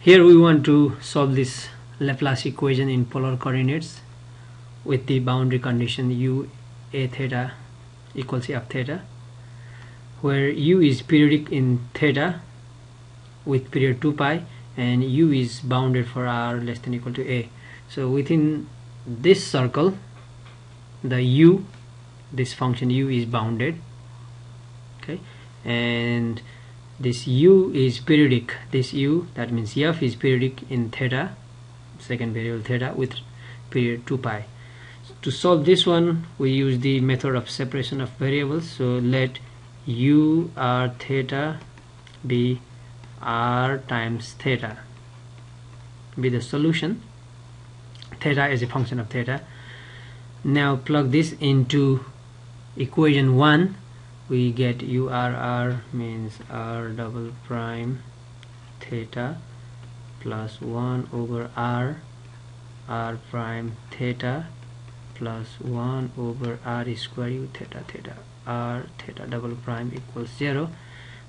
here we want to solve this Laplace equation in polar coordinates with the boundary condition u a theta equals f theta where u is periodic in theta with period 2 pi and u is bounded for r less than equal to a. So within this circle the u this function u is bounded okay? And this u is periodic. This u that means f is periodic in theta second variable theta with period 2 pi. To solve this one we use the method of separation of variables. So let u r theta be r times theta be the solution. Theta is a function of theta. Now plug this into equation 1 we get urr means r double prime theta plus 1 over r r prime theta plus 1 over r square u theta theta r theta double prime equals 0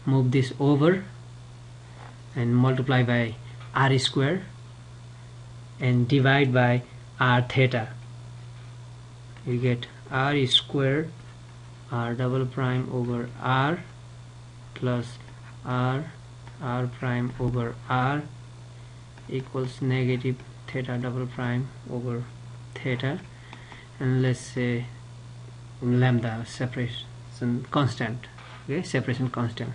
move this over and multiply by r square and divide by r theta. You get r square r double prime over r plus r r prime over r equals negative theta double prime over theta. And let's say lambda separation constant okay separation constant.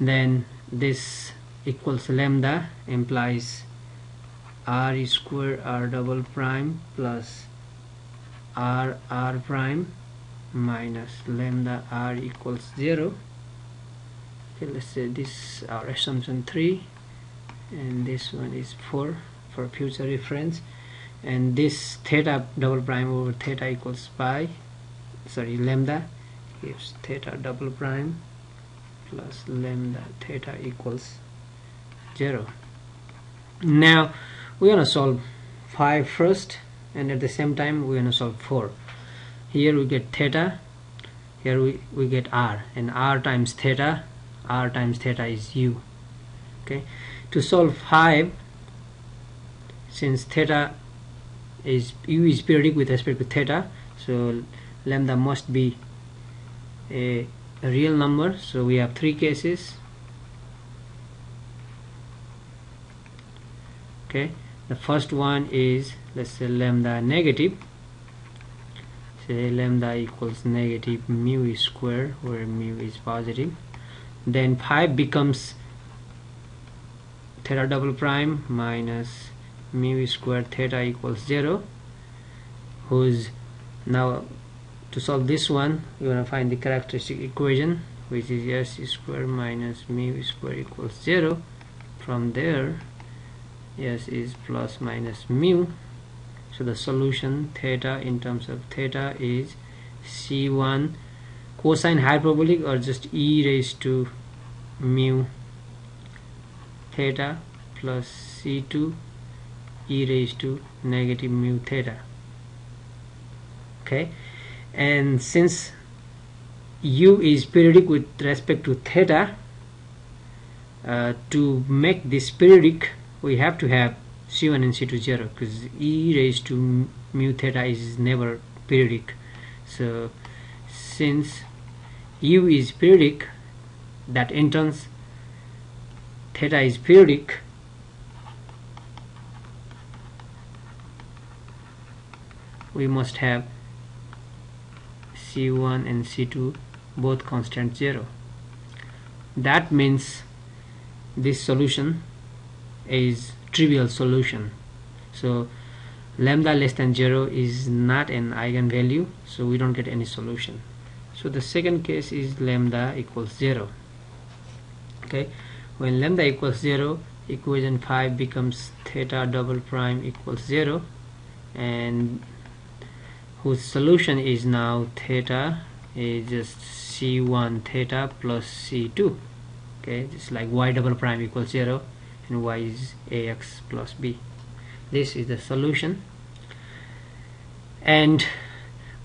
Then this equals lambda implies r square r double prime plus r r prime minus lambda r equals 0 okay let's say this is our assumption 3 and this one is 4 for future reference. And this theta double prime over theta equals pi sorry lambda gives theta double prime plus lambda theta equals 0 now we're to solve 5 first and at the same time we're to solve 4 here we get theta. Here we, we get r and r times theta r times theta is u. Okay. To solve 5 since theta is u is periodic with respect to theta so lambda must be a, a real number. So we have three cases. Okay. The first one is let's say lambda negative say lambda equals negative mu square where mu is positive. Then 5 becomes theta double prime minus mu square theta equals 0 whose now to solve this one you want to find the characteristic equation which is s square minus mu square equals 0 from there s is plus minus mu so the solution theta in terms of theta is c1 cosine hyperbolic or just e raised to mu theta plus c2 e raised to negative mu theta. Okay? And since u is periodic with respect to theta uh, to make this periodic we have to have c1 and c2 0 because e raised to mu theta is never periodic. So since u is periodic that interns theta is periodic. We must have c1 and c2 both constant 0 that means this solution is trivial solution. So lambda less than 0 is not an eigenvalue so we don't get any solution. So the second case is lambda equals 0 okay? When lambda equals 0 equation 5 becomes theta double prime equals 0 and whose solution is now theta is just c1 theta plus c2 okay? Just like y double prime equals 0 and y is ax plus b. This is the solution. And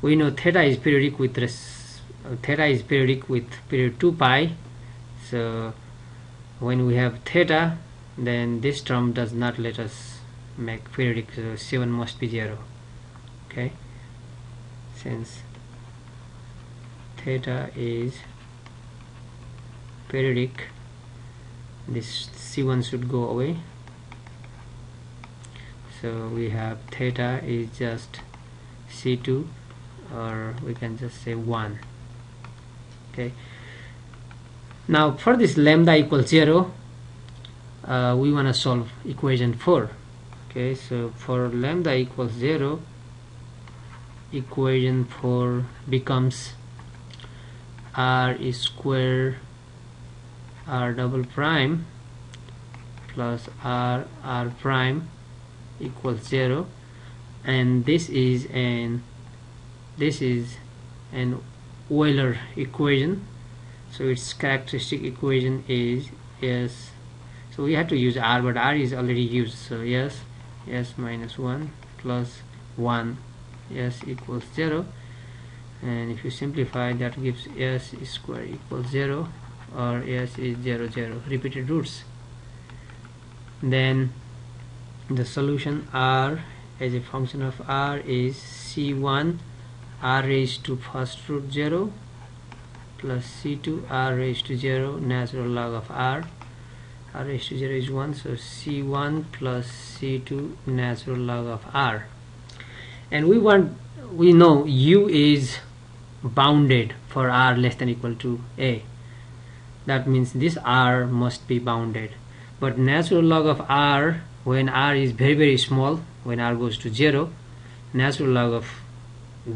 we know theta is periodic with res uh, theta is periodic with period 2 pi. So when we have theta then this term does not let us make periodic so c1 must be 0 okay? Since theta is periodic this c1 should go away. So we have theta is just c2 or we can just say 1 okay. Now for this lambda equals 0 uh, we want to solve equation 4 okay so for lambda equals 0 equation 4 becomes r square r double prime plus r r prime equals 0 and this is an this is an Euler equation. So its characteristic equation is s. So we have to use r but r is already used. So yes s minus 1 plus 1 s equals 0 and if you simplify that gives s square equals 0 or s is 0 0 repeated roots. Then the solution r as a function of r is c1 r raised to first root 0 plus c2 r raised to 0 natural log of r. R raised to 0 is 1 so c1 plus c2 natural log of r. And we want we know u is bounded for r less than equal to a that means this r must be bounded. But natural log of r when r is very very small when r goes to 0 natural log of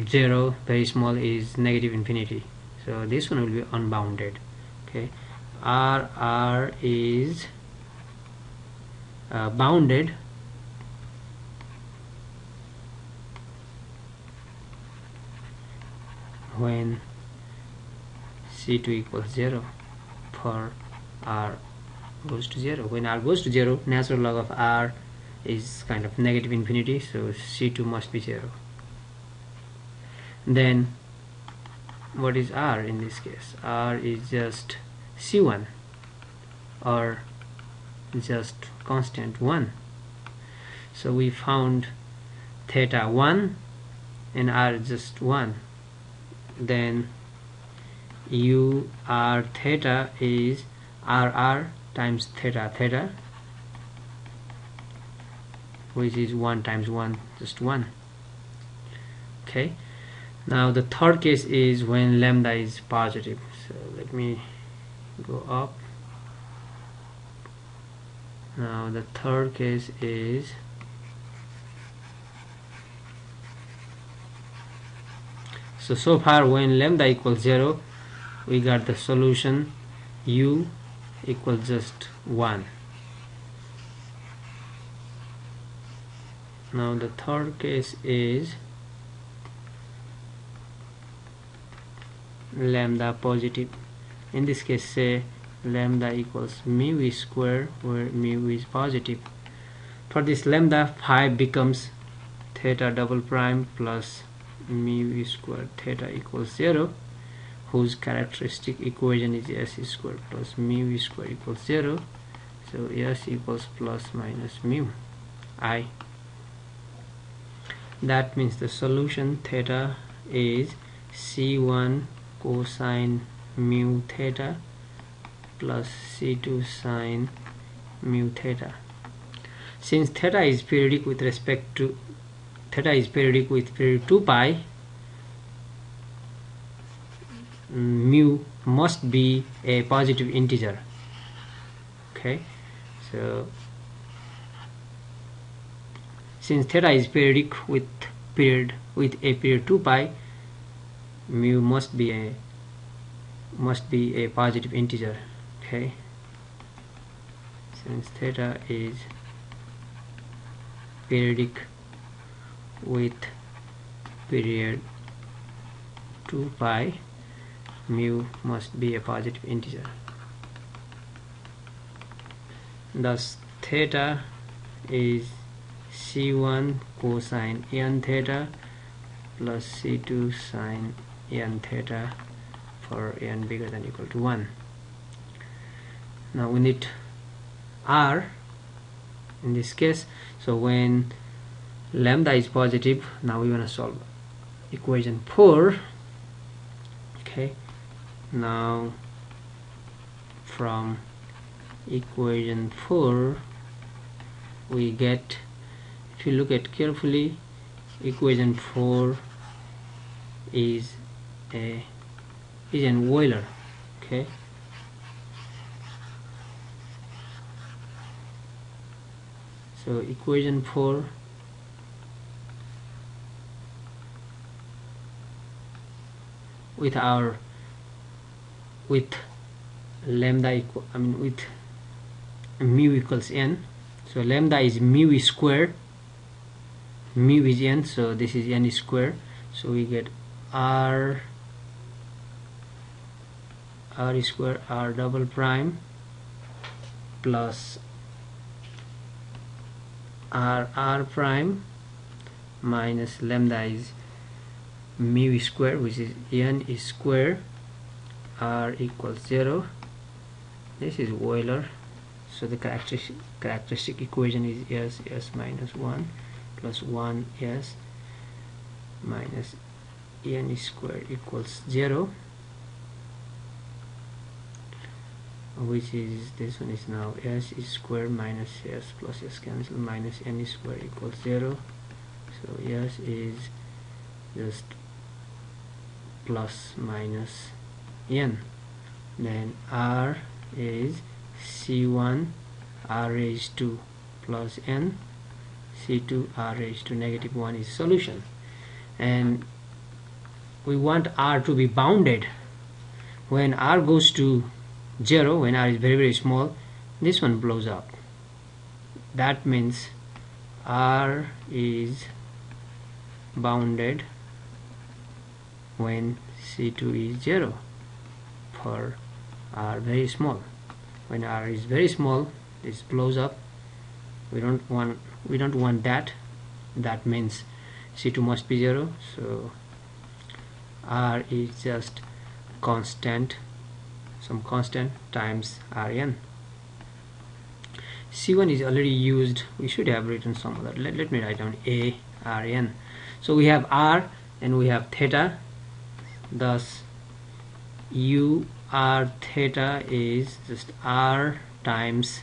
0 very small is negative infinity. So this one will be unbounded. Okay. R r is uh, bounded. When c2 equals 0 for r goes to 0 when r goes to 0 natural log of r is kind of negative infinity so c2 must be 0 then what is r in this case? R is just c1 or just constant 1 so we found theta 1 and r just 1 then u r theta is r r times theta theta which is 1 times 1 just 1 okay. Now the third case is when lambda is positive. So let me go up. Now the third case is so so far when lambda equals 0 we got the solution u equals just 1 now the third case is lambda positive. In this case say lambda equals mu square where mu is positive. For this lambda 5 becomes theta double prime plus mu square theta equals 0 whose characteristic equation is s squared plus mu squared equals 0 so s equals plus minus mu i. That means the solution theta is c1 cosine mu theta plus c2 sine mu theta. Since theta is periodic with respect to theta is periodic with period 2 pi mu must be a positive integer. Okay so since theta is periodic with period with a period 2 pi mu must be a must be a positive integer. Okay since theta is periodic with period 2 pi mu must be a positive integer. Thus theta is c1 cosine n theta plus c2 sine n theta for n bigger than equal to 1 now we need r in this case. So when lambda is positive now we want to solve equation 4 okay now from equation 4 we get if you look at carefully equation 4 is a is an Euler okay? So equation 4 with our with lambda equal I mean with mu equals n. So lambda is mu square. Mu is n so this is n square. So we get r r square r double prime plus r r prime minus lambda is mu square which is n square r equals 0 this is Euler. So the characteristic, characteristic equation is s s minus 1 plus 1 s minus n squared equals 0 which is this one is now s square minus s plus s cancel minus n square equals 0 so s is just plus minus n then r is c1 r raised to plus n. C2 r raised to negative 1 is solution. And we want r to be bounded. When r goes to 0 when r is very very small this one blows up. That means r is bounded when c2 is 0 for are very small. When r is very small this blows up. We don't want we don't want that. That means c2 must be 0 so r is just constant some constant times rn. C1 is already used. We should have written some other let, let me write down a rn. So we have r and we have theta. Thus u r theta is just r times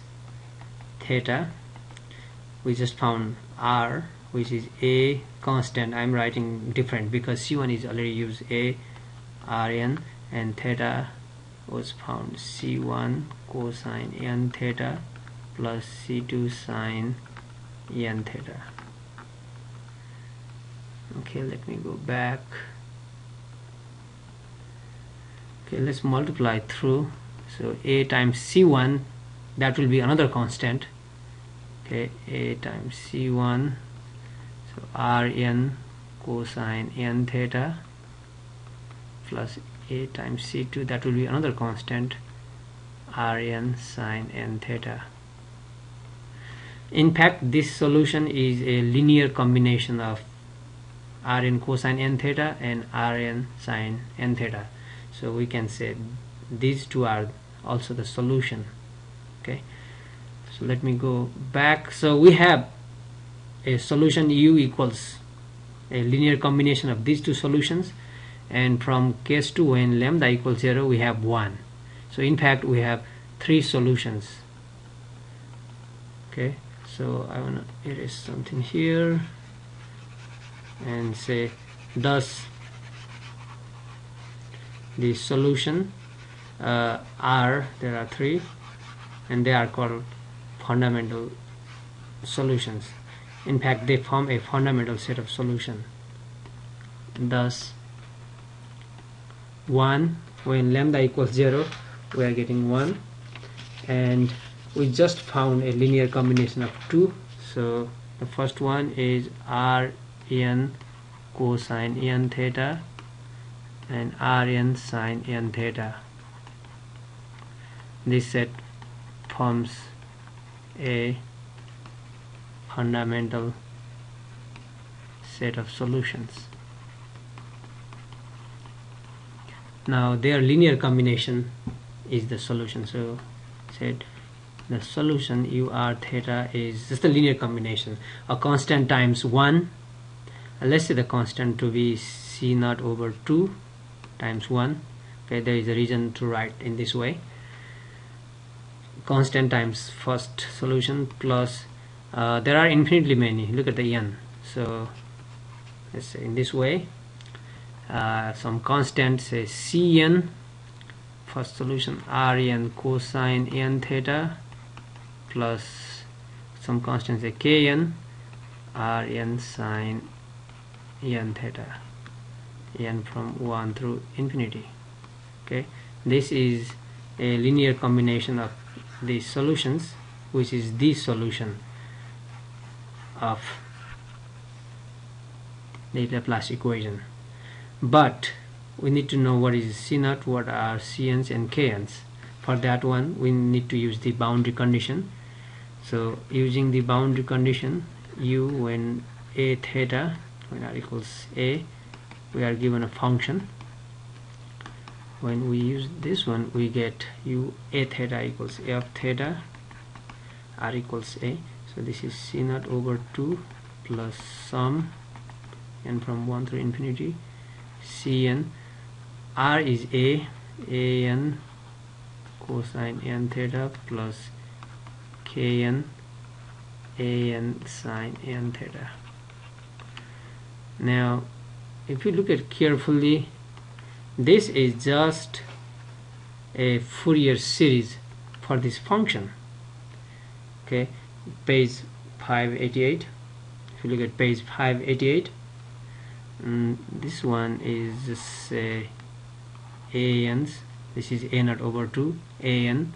theta. We just found r which is a constant. I'm writing different because c1 is already used a rn and theta was found c1 cosine n theta plus c2 sine n theta. Okay let me go back okay let's multiply through. So a times c1 that will be another constant. Okay a times c1 so rn cosine n theta plus a times c2 that will be another constant rn sine n theta. In fact this solution is a linear combination of rn cosine n theta and rn sine n theta so we can say these two are also the solution okay? So let me go back. So we have a solution u equals a linear combination of these two solutions and from case 2 when lambda equals 0 we have 1 so in fact we have three solutions okay? So I want to erase something here and say thus the solution uh, are there are three and they are called fundamental solutions. In fact they form a fundamental set of solution. Thus 1 when lambda equals 0 we are getting 1 and we just found a linear combination of two. So the first one is r n cosine n theta and rn sine n theta. This set forms a fundamental set of solutions. Now their linear combination is the solution. So said the solution u r theta is just a linear combination. A constant times 1 let's say the constant to be c naught over 2 times 1 okay there is a reason to write in this way. Constant times first solution plus uh, there are infinitely many. Look at the n. So let's say in this way uh, some constant say cn first solution rn cosine n theta plus some constant say kn rn sine n theta n from 1 through infinity okay? This is a linear combination of these solutions which is the solution of the Laplace equation. But we need to know what is C naught, what are Cn's and Kn's for that one we need to use the boundary condition. So using the boundary condition u when a theta when r equals a we are given a function. When we use this one we get u a theta equals f theta r equals a. So this is c naught over 2 plus sum and from 1 through infinity. Cn r is a a n cosine n theta plus kn an sine n theta. Now if you look at carefully this is just a Fourier series for this function. Okay page 588 if you look at page 588 mm, this one is just uh, an's this is a naught over 2 an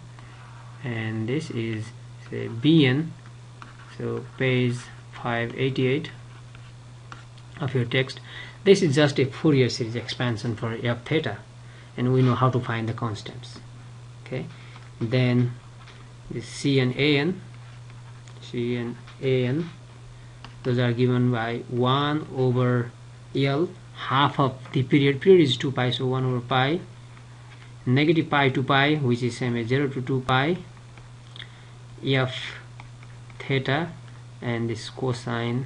and this is say bn so page 588 of your text this is just a Fourier series expansion for f theta and we know how to find the constants okay? Then the c and an c and an those are given by 1 over L half of the period period is 2 pi so 1 over pi. Negative pi to pi which is same as 0 to 2 pi f theta and this cosine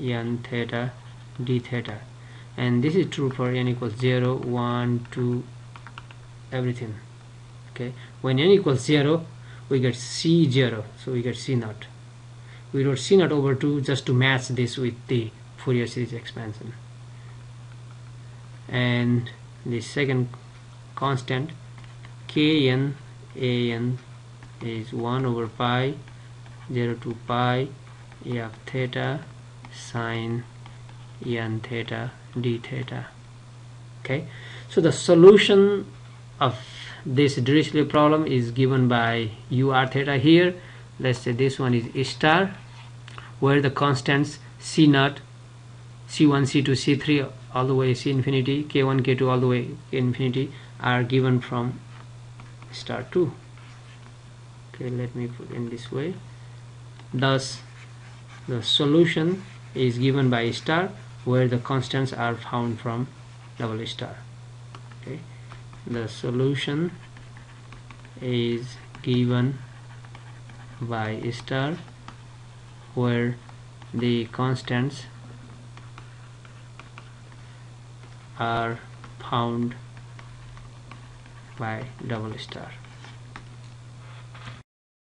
n theta d theta. And this is true for n equals 0 1 2 everything. Okay? When n equals 0 we get c 0 so we get c naught. We wrote c naught over 2 just to match this with the Fourier series expansion. And the second constant kn an is 1 over pi 0 to pi f theta sine n theta d theta. Okay? So the solution of this Dirichlet problem is given by u r theta here. Let's say this one is star where the constants c naught c1 c2 c3 all the way c infinity k1 k2 all the way k infinity are given from star 2 okay let me put in this way. Thus the solution is given by star where the constants are found from double star. Okay. The solution is given by star where the constants are found by double star